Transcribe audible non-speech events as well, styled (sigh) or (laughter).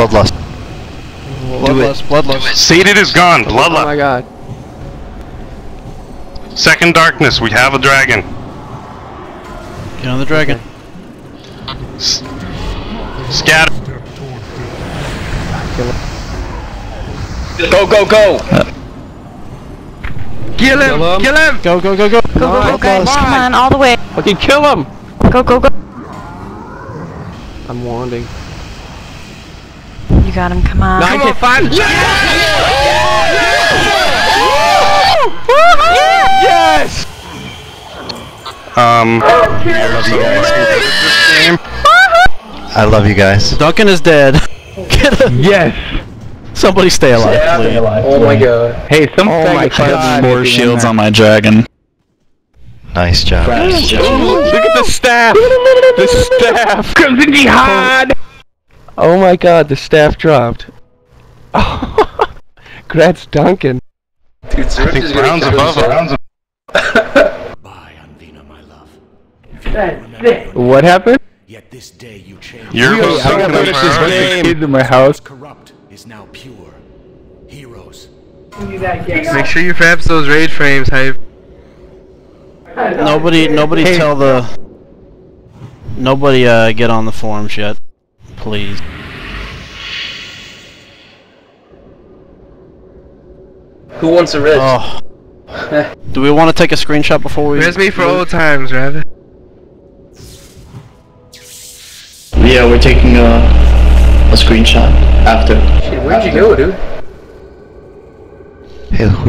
Bloodlust. Bloodlust, bloodlust. Sated is gone. Bloodlust. Oh my god. Second darkness. We have a dragon. Get on the dragon. S- Scatter. Go, go, go! Kill him! Kill him! Go, go, go, go. Go, go, go, guys. Come Come on, all the way. Fucking kill him! Go, go, go. I'm wanding. You got him, come on. Come on, five! Yes! Um. I love you guys. Duncan is dead. Get. Yes! Somebody stay alive, please. Oh my god. Hey, some oh my god. More shields on my dragon. Nice job. Look at the staff! The staff! Crimson Jihad! Oh my god, the staff dropped. Oh, (laughs) Congrats, Duncan. Dude, I think Brown's above us. What happened? Yet this day you change. You're Yo, who's I gotta finish this O'Farrell? game. Kids in my house. corrupt is now pure. Heroes. Make sure you fraps those raid frames, hype. Nobody, nobody tell the. Nobody uh, get on the forums yet, please. Who wants a red? Oh. (laughs) Do we want to take a screenshot before we? Res me for old times, Rabbit. Yeah, we're taking a, a screenshot after. Shit, where'd you go, dude? Hey, who